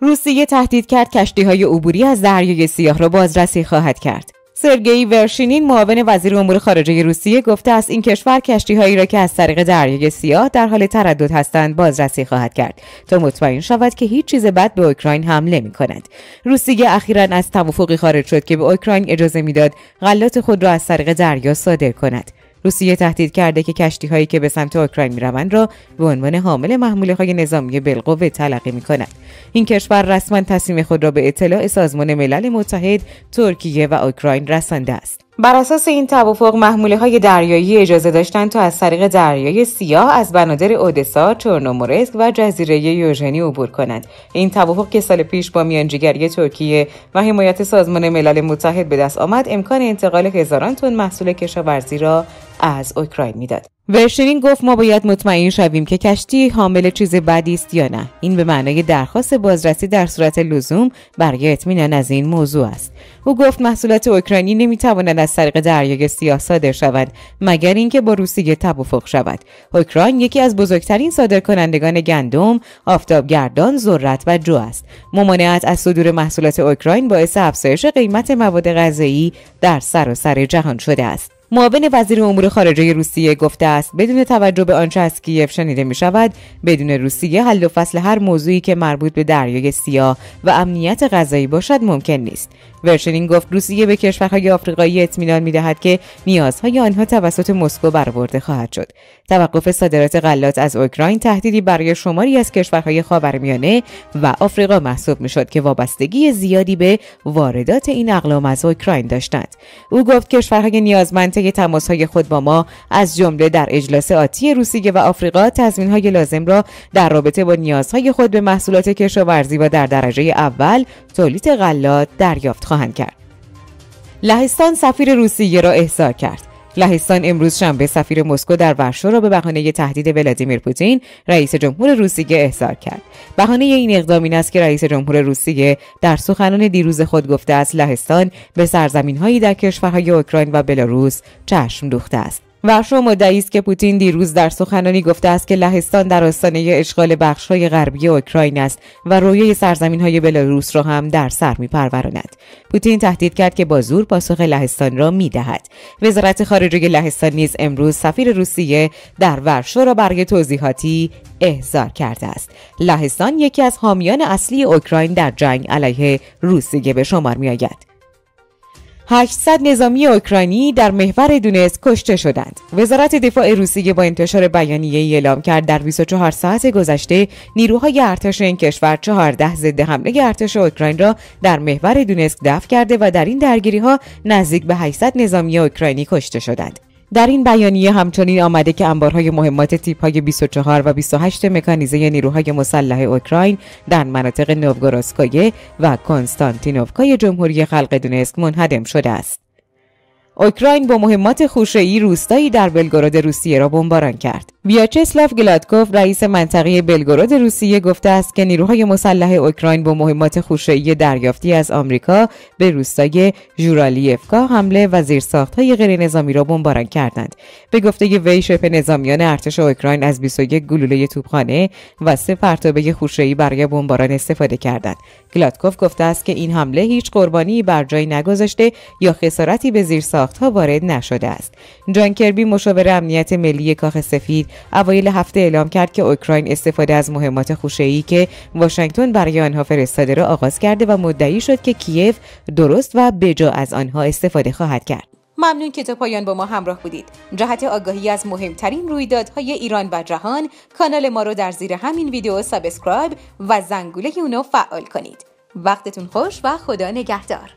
روسیه تهدید کرد کشتی های عبوری از دریای سیاه را بازرسی خواهد کرد. سرگئی ورشینین معاون وزیر امور خارجه روسیه گفته است این کشور کشتی هایی را که از طریق دریای سیاه در حال تردد هستند بازرسی خواهد کرد. تا مطمئن شود که هیچ چیز بد به اوکراین حمله می کند روسیه اخیرا از توافقی خارج شد که به اوکراین اجازه می‌داد غلات خود را از طریق دریا صادر کند. روسیه تهدید کرده که کشتی هایی که به سمت اوکراین می‌روند را به عنوان حامل محموله های نظامی بالقوه تلقی می کند. این کشور رسما تصمیم خود را به اطلاع سازمان ملل متحد، ترکیه و اوکراین رسانده است. بر اساس این توافق محموله های دریایی اجازه داشتند تا از طریق دریای سیاه از بنادر اودسا، چورنومورسک و جزیره یوژنی عبور کنند. این توافق که سال پیش با میانجیگری ترکیه و حمایت سازمان ملل متحد به دست آمد، امکان انتقال هزاران تن محصول کشاورزی را از اوکراین می‌داد. ورشنین گفت ما باید مطمئن شویم که کشتی حامل چیز بدی است یا نه. این به معنای درخواست بازرسی در صورت لزوم برای اطمینان از این موضوع است. او گفت محصولات اوکراینی نمی‌توانند از طریق دریای سیاه صادر شود مگر اینکه با روسیه توافق شود. اوکراین یکی از بزرگترین صادرکنندگان گندم آفتابگردان ذرت و جو است. ممانعت از صدور محصولات اوکراین باعث افزایش قیمت مواد غذایی در سراسر سر جهان شده است. معاون وزیر امور خارجه روسیه گفته است بدون توجه به آنچه از کیف شنیده می شود بدون روسیه حل و فصل هر موضوعی که مربوط به دریای سیاه و امنیت غذایی باشد ممکن نیست. ورشنین گفت روسیه به کشورهای آفریقایی اطمینان می‌دهد که نیازهای آنها توسط مسکو برآورده خواهد شد. توقف صادرات غلات از اوکراین تهدیدی برای شماری از کشورهای خاورمیانه و آفریقا محسوب می‌شد که وابستگی زیادی به واردات این اقلام از اوکراین داشتند. او گفت کشورهای نیازمند طی تماسهای خود با ما از جمله در اجلاس آتی روسیه و آفریقا تضمینهای لازم را در رابطه با نیازهای خود به محصولات کشاورزی و در درجه اول تولید غلات دریافت خواهند کرد. لهستان سفیر روسیه را احضار کرد. لهستان امروز شنبه سفیر مسکو در ورشو را به بهانه تهدید ولادیمیر پوتین رئیس جمهور روسیه احضار کرد بهانه این اقدام این است که رئیس جمهور روسیه در سخنان دیروز خود گفته است لهستان به سرزمینهایی در کشورهای اوکراین و بلاروس چشم دوخته است ورشو مدعی است که پوتین دیروز در سخنانی گفته است که لهستان در آستانه اشغال بخشهای غربی اوکراین است و رویای های بلاروس را هم در سر میپروراند. پوتین تهدید کرد که با زور پاسخ لهستان را می‌دهد. وزارت خارجه لهستان نیز امروز سفیر روسیه در ورشو را برای توضیحاتی احضار کرده است. لهستان یکی از حامیان اصلی اوکراین در جنگ علیه روسیه به شمار میآید. 800 نظامی اوکراینی در محور دونسک کشته شدند. وزارت دفاع روسیه با انتشار بیانیه اعلام کرد در 24 ساعت گذشته نیروهای ارتش این کشور 14 ضد حمله ارتش اوکراین را در محور دونسک دفع کرده و در این درگیری ها نزدیک به 800 نظامی اوکراینی کشته شدند. در این بیانیه همچنین آمده که انبارهای مهمات تیپ های 24 و 28 مکانیزه نیروهای مسلح اوکراین در مناطق نووگورودسکایه و کنستانتینوفکای جمهوری خلق دونسک منهدم شده است. اوکراین با مهمات خوشه‌ای روستایی در بلگراد روسیه را بمباران کرد. ویاچسلاو گلادکوف رئیس منطقه بلگراد روسیه گفته است که نیروهای مسلح اوکراین با مهمات خوشه‌ای دریافتی از آمریکا به روستای ژورالیفکا حمله و زیرساختهای غیرنظامی را بمباران کردند. به گفته وی شبه نظامیان ارتش اوکراین از 21 گلوله توپخانه و سه پرتابه خوشه‌ای برای بمباران استفاده کردند. گلادکوف گفته است که این حمله هیچ قربانی بر جای نگذاشته یا خسارتی به زیرساختها وارد نشده است. جان کربی مشاور امنیت ملی کاخ سفید اوایل هفته اعلام کرد که اوکراین استفاده از مهمات خوشه‌ای که واشنگتن برای آنها فرستاده را آغاز کرده و مدعی شد که کیف درست و بجا از آنها استفاده خواهد کرد. ممنون که تا پایان با ما همراه بودید. جهت آگاهی از مهمترین رویدادهای ایران و جهان، کانال ما رو در زیر همین ویدیو subscribe و زنگوله اونو فعال کنید. وقتتون خوش و خدا نگهدار.